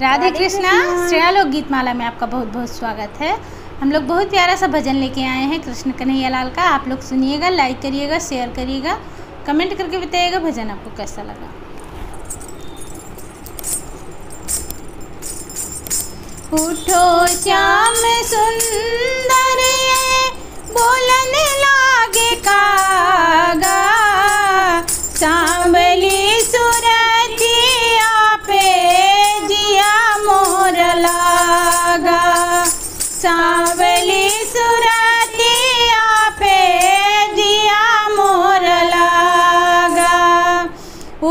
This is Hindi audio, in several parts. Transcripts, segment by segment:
राधे कृष्णा श्रेया गीतमाला गीत माला में आपका बहुत बहुत स्वागत है। हम लोग बहुत प्यारा सा भजन लेके आए हैं कृष्ण कन्हैया लाल का। आप लोग सुनिएगा लाइक करिएगा शेयर करिएगा कमेंट करके बताइएगा भजन आपको कैसा लगा? उठो श्याम सुंदर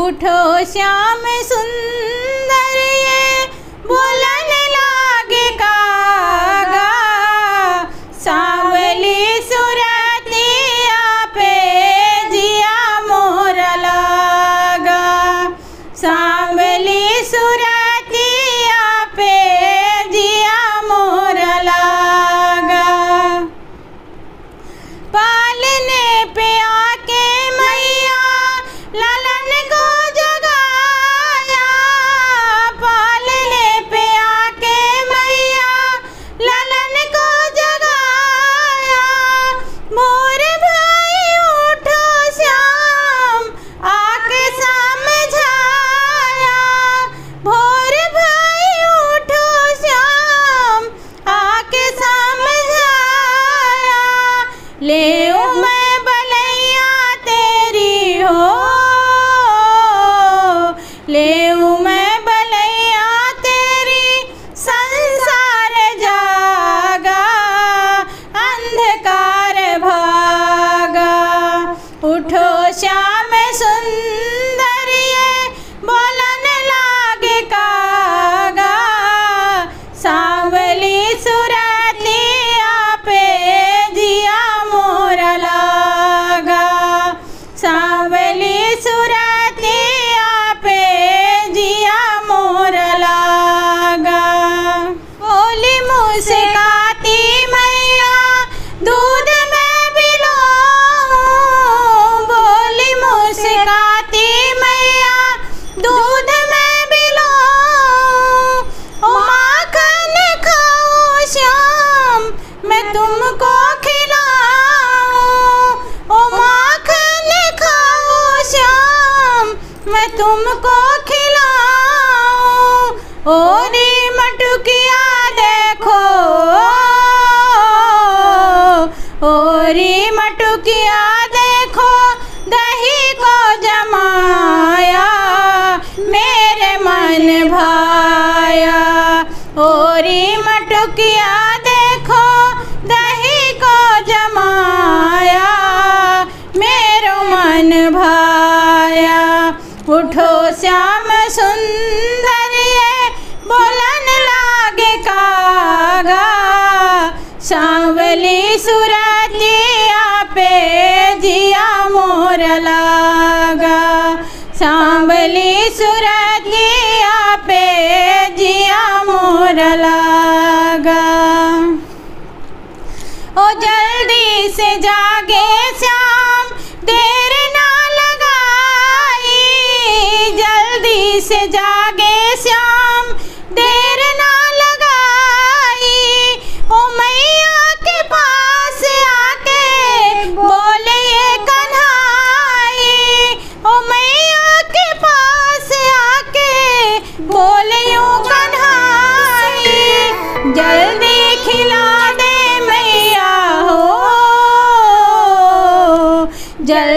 उठो श्याम सुंदर leu तुमको खिलाऊं ओ माखन खाओ श्याम, मैं तुमको खिलाऊं। और मटुकिया देखो। और मटुकिया देखो, दही को जमाया, मेरे मन भाया। और मटुकिया मोर लागा सांवली सुरतिया पे जिया मोर लागा। ओ जल्दी से जागे श्याम, देर ना लगाई। जल्दी से जागे श्याम।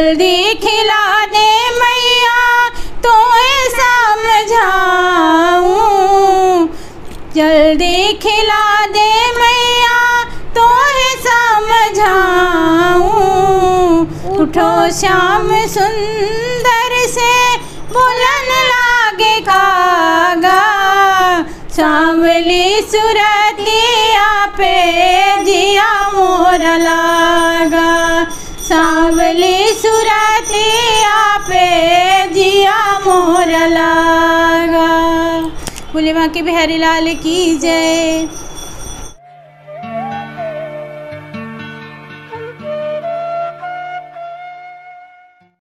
जल्दी खिला दे मैया तो समझाऊं। जल्दी खिला दे मैया तो समझाऊं। उठो श्याम सुंदर से, बोलन लागे कागा। सांवली सुरतिया पे जिया मोर पे जिया मोर लागा। बोले बाकी बिहारी लाल की जय।